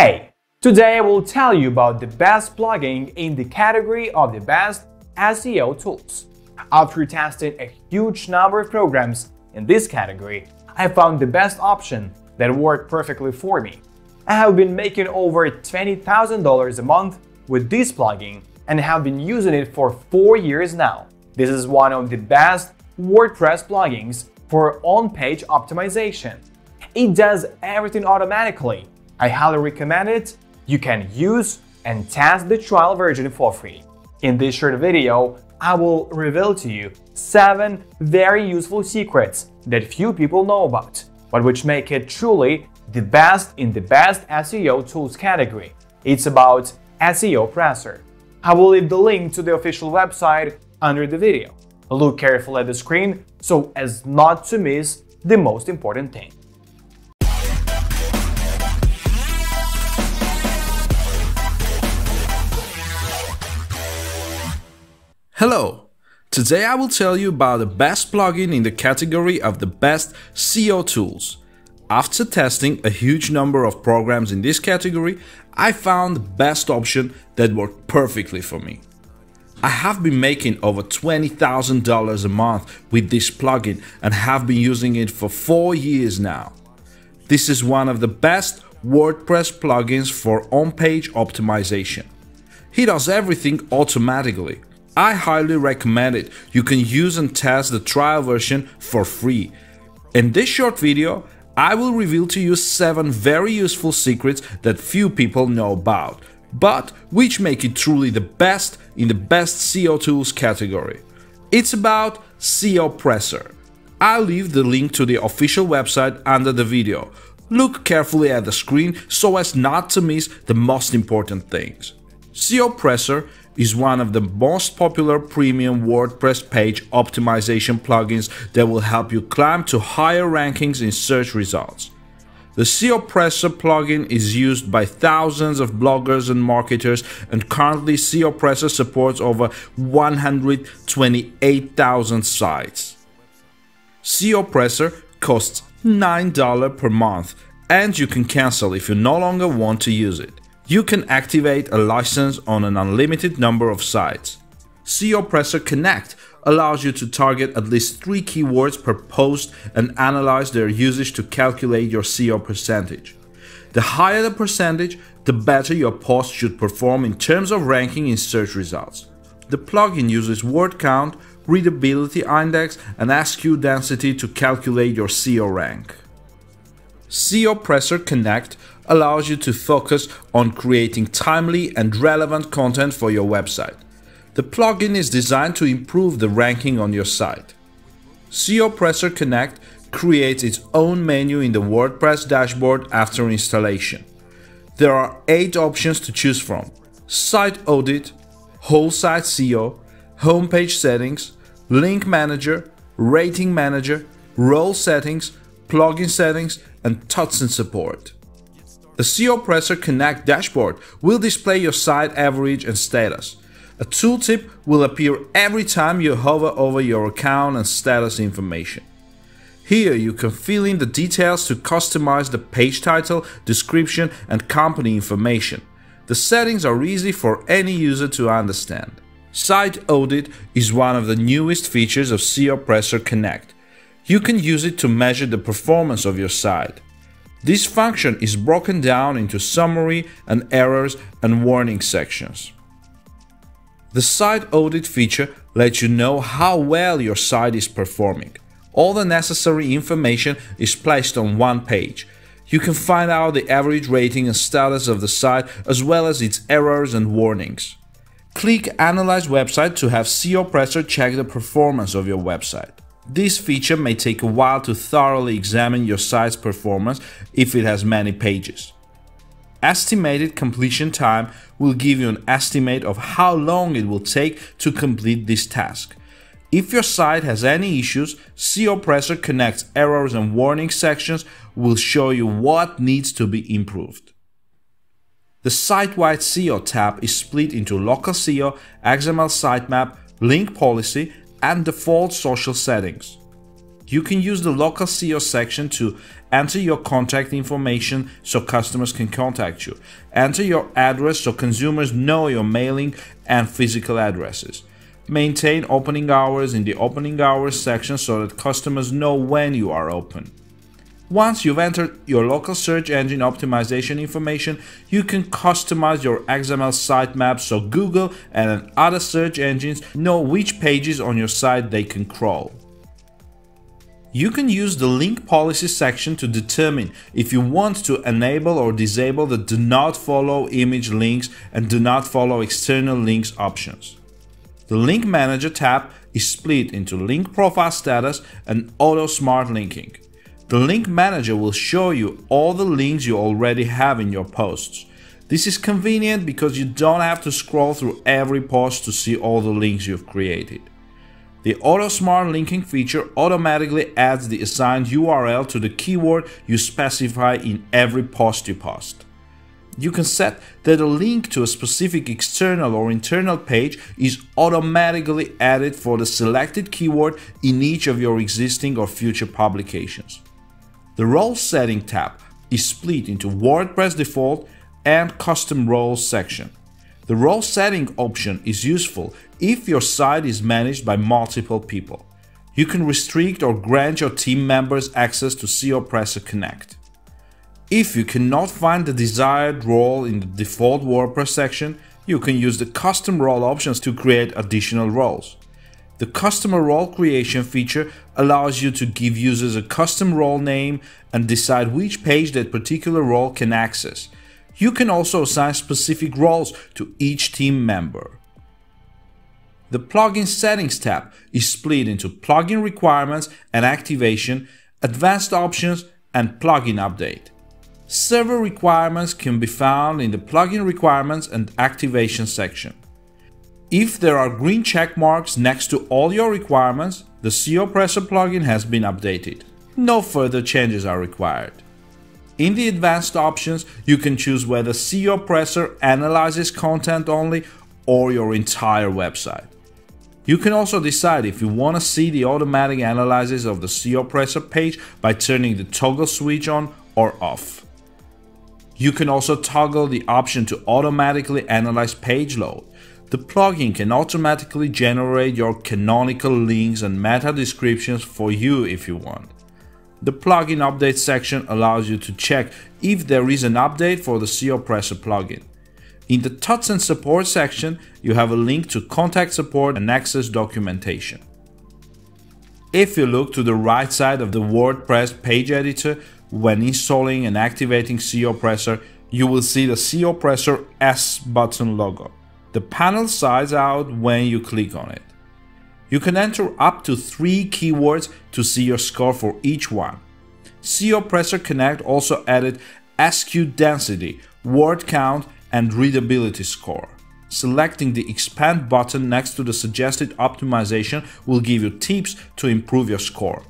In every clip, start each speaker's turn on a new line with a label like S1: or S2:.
S1: Hey! Today I will tell you about the best plugin in the category of the best SEO tools. After testing a huge number of programs in this category, I found the best option that worked perfectly for me. I have been making over $20,000 a month with this plugin and have been using it for 4 years now. This is one of the best WordPress plugins for on-page optimization. It does everything automatically. I highly recommend it. You can use and test the trial version for free. In this short video, I will reveal to you 7 very useful secrets that few people know about, but which make it truly the best in the best SEO tools category. It's about SEOPressor. I will leave the link to the official website under the video. Look carefully at the screen so as not to miss the most important thing.
S2: Hello! Today I will tell you about the best plugin in the category of the best SEO tools. After testing a huge number of programs in this category, I found the best option that worked perfectly for me. I have been making over $20,000 a month with this plugin and have been using it for 4 years now. This is one of the best WordPress plugins for on-page optimization. He does everything automatically. I highly recommend it. You can use and test the trial version for free. In this short video, I will reveal to you 7 very useful secrets that few people know about but which make it truly the best in the best SEO tools category. It's about SEOPressor. I'll leave the link to the official website under the video. Look carefully at the screen so as not to miss the most important things. SEOPressor is one of the most popular premium WordPress page optimization plugins that will help you climb to higher rankings in search results. The SEOPressor plugin is used by thousands of bloggers and marketers, and currently SEOPressor supports over 128,000 sites. SEOPressor costs $9 per month, and you can cancel if you no longer want to use it. You can activate a license on an unlimited number of sites. SEOPressor Connect allows you to target at least three keywords per post and analyze their usage to calculate your SEO percentage. The higher the percentage, the better your post should perform in terms of ranking in search results. The plugin uses word count, readability index, and SQ density to calculate your SEO rank. SEOPressor Connect allows you to focus on creating timely and relevant content for your website. The plugin is designed to improve the ranking on your site. SEOPressor Connect creates its own menu in the WordPress dashboard after installation. There are 8 options to choose from Site Audit, Whole Site SEO, Homepage Settings, Link Manager, Rating Manager, Role Settings, Plugin Settings, and Tutson Support. The SEOPressor Connect dashboard will display your site average and status. A tooltip will appear every time you hover over your account and status information. Here you can fill in the details to customize the page title, description and company information. The settings are easy for any user to understand. Site Audit is one of the newest features of SEOPressor Connect. You can use it to measure the performance of your site. This function is broken down into summary and errors and warning sections. The site audit feature lets you know how well your site is performing. All the necessary information is placed on one page. You can find out the average rating and status of the site as well as its errors and warnings. Click Analyze Website to have SEOPressor check the performance of your website. This feature may take a while to thoroughly examine your site's performance if it has many pages. Estimated completion time will give you an estimate of how long it will take to complete this task. If your site has any issues, SEOPressor Connect's errors and warning sections will show you what needs to be improved. The site-wide SEO tab is split into local SEO, XML sitemap, link policy, and default social settings. You can use the local SEO section to Enter your contact information so customers can contact you. Enter your address so consumers know your mailing and physical addresses. Maintain opening hours in the opening hours section so that customers know when you are open. Once you've entered your local search engine optimization information, you can customize your XML sitemap so Google and other search engines know which pages on your site they can crawl. You can use the link policy section to determine if you want to enable or disable the do not follow image links and do not follow external links options. The Link Manager tab is split into Link Profile Status and Auto Smart Linking. The Link Manager will show you all the links you already have in your posts. This is convenient because you don't have to scroll through every post to see all the links you've created. The Auto Smart Linking feature automatically adds the assigned URL to the keyword you specify in every post you post you can set that a link to a specific external or internal page is automatically added for the selected keyword in each of your existing or future publications. The Role Setting tab is split into WordPress default and custom roles section. The role setting option is useful if your site is managed by multiple people. You can restrict or grant your team members access to SEOPressor Connect. If you cannot find the desired role in the default WordPress section, you can use the custom role options to create additional roles. The customer role creation feature allows you to give users a custom role name and decide which page that particular role can access. You can also assign specific roles to each team member. The Plugin Settings tab is split into Plugin Requirements and Activation, Advanced Options, and Plugin Update. Server requirements can be found in the plugin requirements and activation section. If there are green check marks next to all your requirements, the SEOPressor plugin has been updated. No further changes are required. In the advanced options, you can choose whether SEOPressor analyzes content only or your entire website. You can also decide if you want to see the automatic analysis of the SEOPressor page by turning the toggle switch on or off. You can also toggle the option to automatically analyze page load. The plugin can automatically generate your canonical links and meta descriptions for you if you want. The plugin update section allows you to check if there is an update for the SEOPressor plugin. In the Tuts and Support section, you have a link to contact support and access documentation. If you look to the right side of the WordPress page editor, when installing and activating SEOPressor, you will see the SEOPressor S button logo. The panel size out when you click on it. You can enter up to three keywords to see your score for each one. SEOPressor Connect also added SQ density, word count, and readability score. Selecting the expand button next to the suggested optimization will give you tips to improve your score.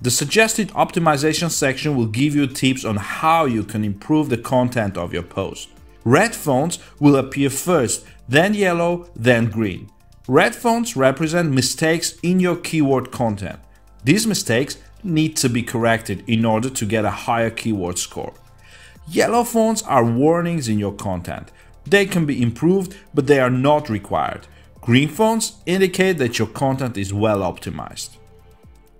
S2: The suggested optimization section will give you tips on how you can improve the content of your post. Red fonts will appear first, then yellow, then green. Red fonts represent mistakes in your keyword content. These mistakes need to be corrected in order to get a higher keyword score. Yellow fonts are warnings in your content. They can be improved, but they are not required. Green fonts indicate that your content is well optimized.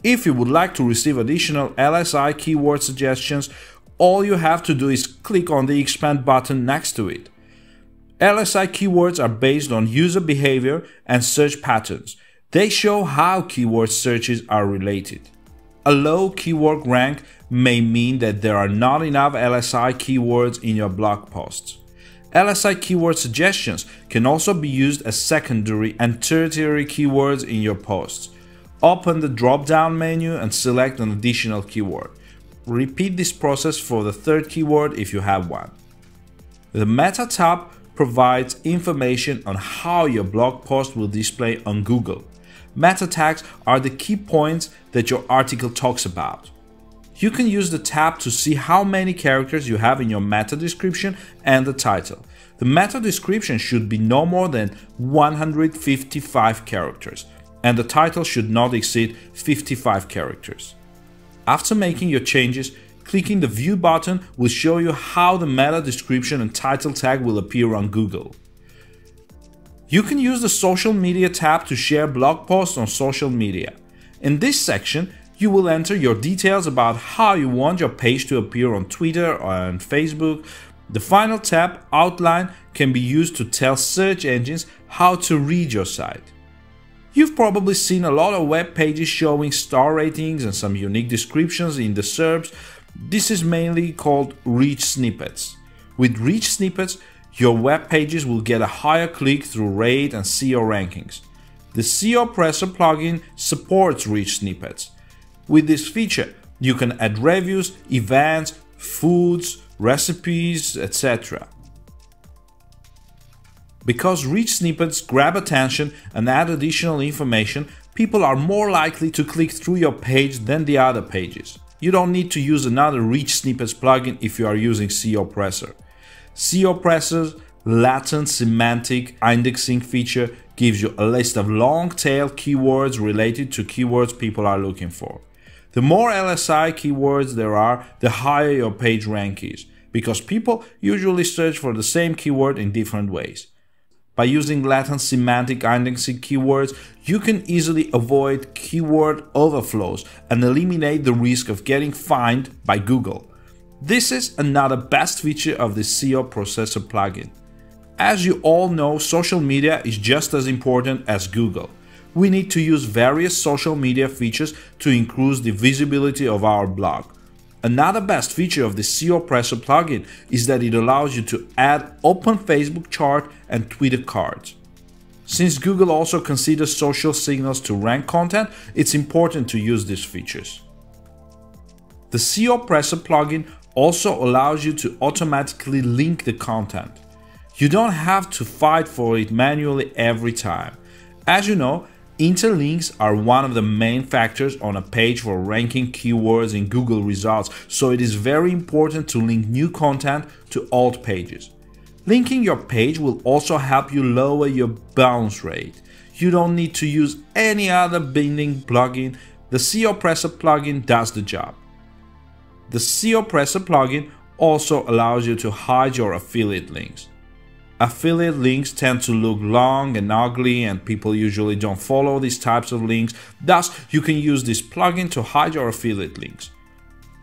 S2: If you would like to receive additional LSI keyword suggestions, all you have to do is click on the expand button next to it. LSI keywords are based on user behavior and search patterns. They show how keyword searches are related. A low keyword rank may mean that there are not enough LSI keywords in your blog posts. LSI keyword suggestions can also be used as secondary and tertiary keywords in your posts. Open the drop-down menu and select an additional keyword. Repeat this process for the third keyword if you have one. The Meta tab provides information on how your blog post will display on Google. Meta tags are the key points that your article talks about. You can use the tab to see how many characters you have in your meta description and the title. The meta description should be no more than 155 characters and the title should not exceed 55 characters. After making your changes, clicking the View button will show you how the meta description and title tag will appear on Google. You can use the Social Media tab to share blog posts on social media. In this section, you will enter your details about how you want your page to appear on Twitter and Facebook. The final tab, Outline, can be used to tell search engines how to read your site. You've probably seen a lot of web pages showing star ratings and some unique descriptions in the SERPs. This is mainly called rich snippets. With rich snippets, your web pages will get a higher click-through rate and SEO rankings. The SEOPressor plugin supports rich snippets. With this feature, you can add reviews, events, foods, recipes, etc. Because rich snippets grab attention and add additional information, people are more likely to click through your page than the other pages. You don't need to use another rich snippets plugin if you are using SEOPressor. SEOPressor's latent semantic indexing feature gives you a list of long tail keywords related to keywords people are looking for. The more LSI keywords there are, the higher your page rank is, because people usually search for the same keyword in different ways. By using latent semantic indexing keywords, you can easily avoid keyword overflows and eliminate the risk of getting fined by Google. This is another best feature of the SEOPressor plugin. As you all know, social media is just as important as Google. We need to use various social media features to increase the visibility of our blog. Another best feature of the SEO SEOPressor plugin is that it allows you to add open Facebook chart and Twitter cards. Since Google also considers social signals to rank content, it's important to use these features. The SEO SEOPressor plugin also allows you to automatically link the content. You don't have to fight for it manually every time. As you know, Interlinks are one of the main factors on a page for ranking keywords in Google results, so it is very important to link new content to old pages. Linking your page will also help you lower your bounce rate. You don't need to use any other binding plugin, the SEOPressor plugin does the job. The SEOPressor plugin also allows you to hide your affiliate links. Affiliate links tend to look long and ugly and people usually don't follow these types of links. Thus, you can use this plugin to hide your affiliate links.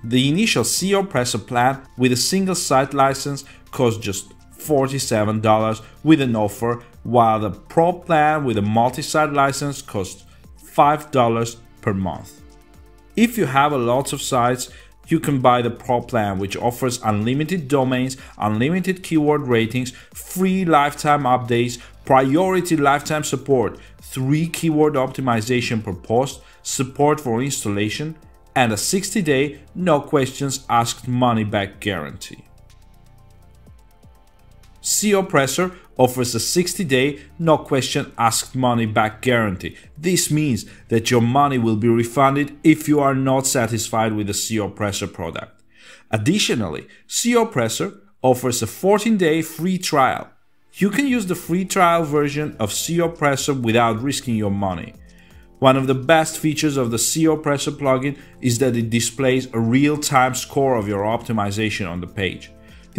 S2: The initial SEOPressor plan with a single site license costs just $47 with an offer, while the Pro plan with a multi-site license costs $5 per month. If you have a lot of sites, you can buy the Pro plan, which offers unlimited domains, unlimited keyword ratings, free lifetime updates, priority lifetime support, 3 keyword optimization per post, support for installation, and a 60 day no questions asked money back guarantee. SEOPressor offers a 60 day, no question asked money back guarantee. This means that your money will be refunded if you are not satisfied with the SEOPressor product. Additionally, SEOPressor offers a 14 day free trial. You can use the free trial version of SEOPressor without risking your money. One of the best features of the SEOPressor plugin is that it displays a real time score of your optimization on the page.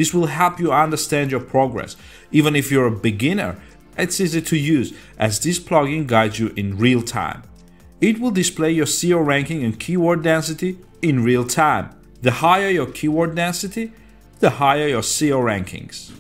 S2: This will help you understand your progress. Even if you're a beginner, it's easy to use as this plugin guides you in real time. It will display your SEO ranking and keyword density in real time. The higher your keyword density, the higher your SEO rankings.